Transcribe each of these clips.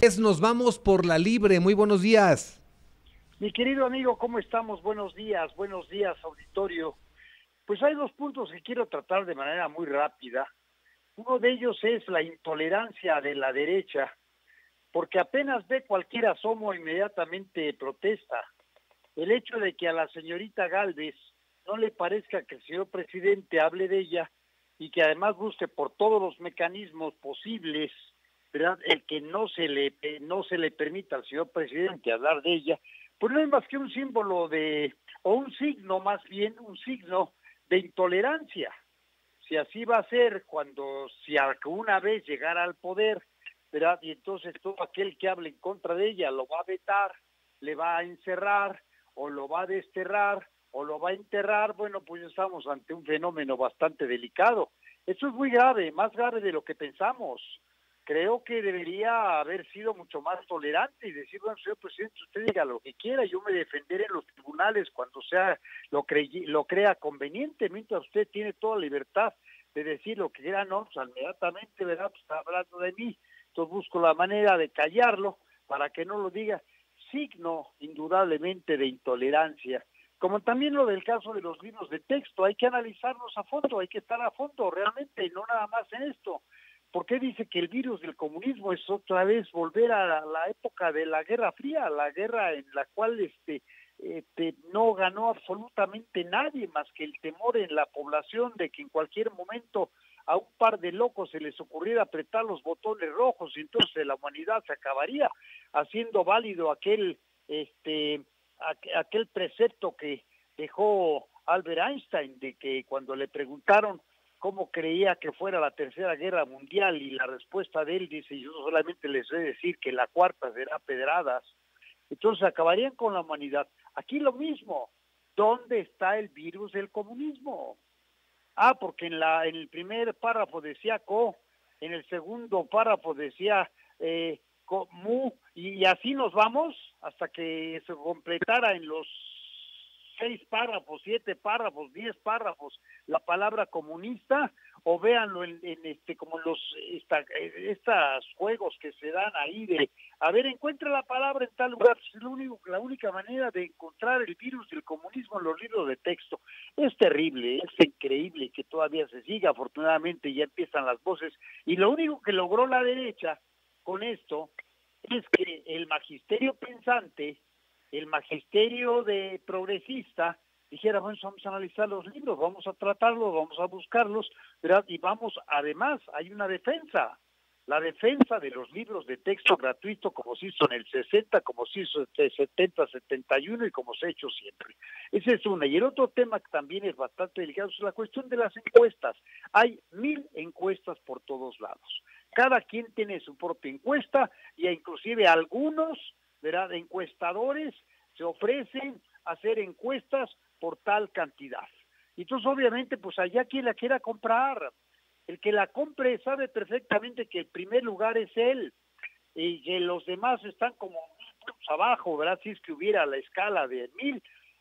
Nos vamos por la libre. Muy buenos días. Mi querido amigo, ¿cómo estamos? Buenos días, buenos días, auditorio. Pues hay dos puntos que quiero tratar de manera muy rápida. Uno de ellos es la intolerancia de la derecha, porque apenas ve cualquier asomo inmediatamente protesta. El hecho de que a la señorita Galvez no le parezca que el señor presidente hable de ella y que además busque por todos los mecanismos posibles ¿verdad? el que no se le no se le permita al señor presidente hablar de ella, pues no es más que un símbolo de o un signo más bien un signo de intolerancia. Si así va a ser cuando si alguna vez llegara al poder, ¿verdad? Y entonces todo aquel que hable en contra de ella lo va a vetar, le va a encerrar o lo va a desterrar o lo va a enterrar, bueno, pues estamos ante un fenómeno bastante delicado. Eso es muy grave, más grave de lo que pensamos. Creo que debería haber sido mucho más tolerante y decir, bueno, señor presidente, usted diga lo que quiera, yo me defenderé en los tribunales cuando sea lo, lo crea conveniente, mientras usted tiene toda libertad de decir lo que quiera, no, pues inmediatamente, ¿verdad? Pues está hablando de mí, entonces busco la manera de callarlo para que no lo diga, signo indudablemente de intolerancia como también lo del caso de los libros de texto, hay que analizarlos a fondo, hay que estar a fondo realmente, no nada más en esto. ¿Por qué dice que el virus del comunismo es otra vez volver a la época de la Guerra Fría, la guerra en la cual este, este no ganó absolutamente nadie más que el temor en la población de que en cualquier momento a un par de locos se les ocurriera apretar los botones rojos y entonces la humanidad se acabaría haciendo válido aquel este aquel precepto que dejó Albert Einstein de que cuando le preguntaron cómo creía que fuera la tercera guerra mundial y la respuesta de él dice yo solamente les a decir que la cuarta será pedradas entonces acabarían con la humanidad aquí lo mismo dónde está el virus del comunismo ah porque en la en el primer párrafo decía co en el segundo párrafo decía eh, mu, y, así nos vamos hasta que se completara en los seis párrafos, siete párrafos, diez párrafos la palabra comunista o véanlo en, este como los esta, estos juegos que se dan ahí de a ver encuentra la palabra en tal lugar es la única manera de encontrar el virus del comunismo en los libros de texto. Es terrible es increíble que todavía se siga afortunadamente ya empiezan las voces y lo único que logró la derecha con esto es que el magisterio pensante, el magisterio de progresista, dijera, bueno, vamos a analizar los libros, vamos a tratarlos, vamos a buscarlos, ¿verdad? y vamos, además, hay una defensa, la defensa de los libros de texto gratuito como se hizo en el 60, como se hizo en el 70, 71 y como se ha hecho siempre. Ese es una. Y el otro tema que también es bastante delicado es la cuestión de las encuestas. Hay mil encuestas por todos lados. Cada quien tiene su propia encuesta y inclusive algunos, ¿verdad? Encuestadores se ofrecen a hacer encuestas por tal cantidad. Y entonces obviamente pues allá quien la quiera comprar. El que la compre sabe perfectamente que el primer lugar es él y que los demás están como abajo, ¿verdad? Si es que hubiera la escala de mil,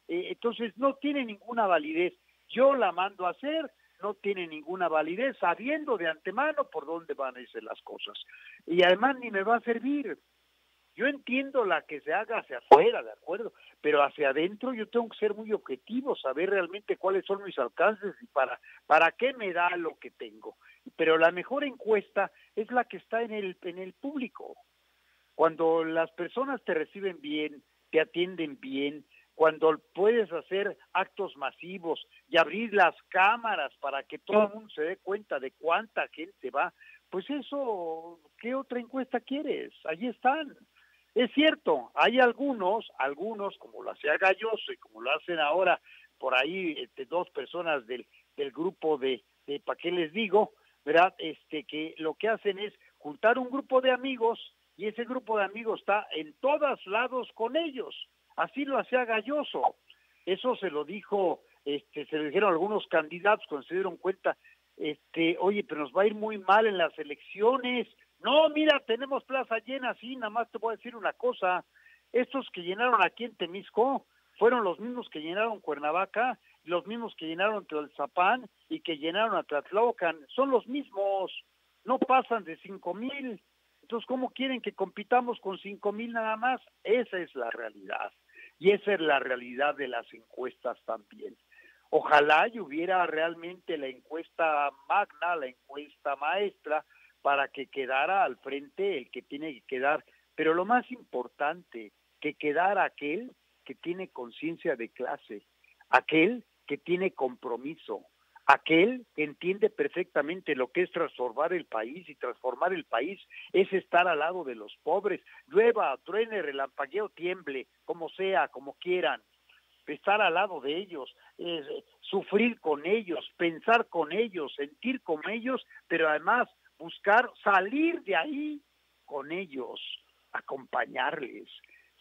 eh, entonces no tiene ninguna validez. Yo la mando a hacer, no tiene ninguna validez, sabiendo de antemano por dónde van a irse las cosas. Y además ni me va a servir. Yo entiendo la que se haga hacia afuera, de acuerdo, pero hacia adentro yo tengo que ser muy objetivo, saber realmente cuáles son mis alcances y para, para qué me da lo que tengo. Pero la mejor encuesta es la que está en el, en el público. Cuando las personas te reciben bien, te atienden bien, cuando puedes hacer actos masivos y abrir las cámaras para que todo el mundo se dé cuenta de cuánta gente va, pues eso, ¿qué otra encuesta quieres? Allí están. Es cierto, hay algunos, algunos, como lo hacía Galloso y como lo hacen ahora por ahí este, dos personas del, del grupo de, de ¿para qué les digo? ¿Verdad? Este, que lo que hacen es juntar un grupo de amigos y ese grupo de amigos está en todos lados con ellos Así lo hacía Galloso. Eso se lo dijo, este, se lo dijeron algunos candidatos cuando se dieron cuenta, este, oye, pero nos va a ir muy mal en las elecciones. No, mira, tenemos plaza llena, sí, nada más te voy a decir una cosa. Estos que llenaron aquí en Temisco fueron los mismos que llenaron Cuernavaca, los mismos que llenaron Tlalzapán y que llenaron a Tlatlaucan. Son los mismos, no pasan de cinco mil. Entonces, ¿cómo quieren que compitamos con cinco mil nada más? Esa es la realidad. Y esa es la realidad de las encuestas también. Ojalá y hubiera realmente la encuesta magna, la encuesta maestra, para que quedara al frente el que tiene que quedar. Pero lo más importante, que quedara aquel que tiene conciencia de clase, aquel que tiene compromiso, aquel que entiende perfectamente lo que es transformar el país y transformar el país es estar al lado de los pobres, llueva, truene, relampagueo, tiemble, como sea, como quieran, estar al lado de ellos, sufrir con ellos, pensar con ellos, sentir con ellos, pero además buscar salir de ahí con ellos, acompañarles,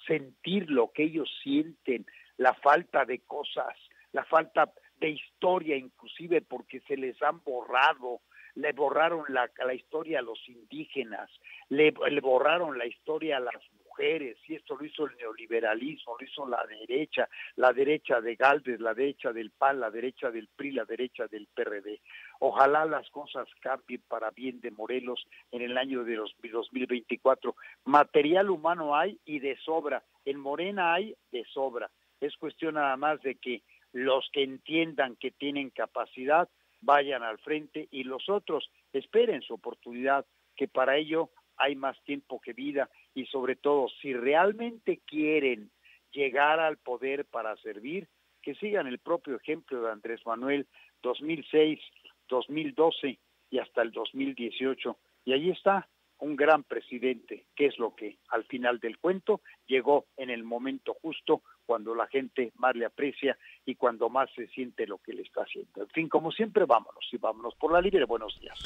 sentir lo que ellos sienten, la falta de cosas, la falta de historia inclusive porque se les han borrado, le borraron la, la historia a los indígenas, le, le, borraron la historia a las mujeres, y esto lo hizo el neoliberalismo, lo hizo la derecha, la derecha de Galvez, la derecha del PAN, la derecha del PRI, la derecha del PRD. Ojalá las cosas cambien para bien de Morelos en el año de los 2024. Material humano hay y de sobra. En Morena hay de sobra. Es cuestión nada más de que los que entiendan que tienen capacidad vayan al frente y los otros esperen su oportunidad, que para ello hay más tiempo que vida y sobre todo si realmente quieren llegar al poder para servir, que sigan el propio ejemplo de Andrés Manuel 2006, 2012 y hasta el 2018. Y ahí está un gran presidente, que es lo que al final del cuento llegó en el momento justo, cuando la gente más le aprecia y cuando más se siente lo que le está haciendo. En fin, como siempre, vámonos y vámonos por la libre. Buenos días.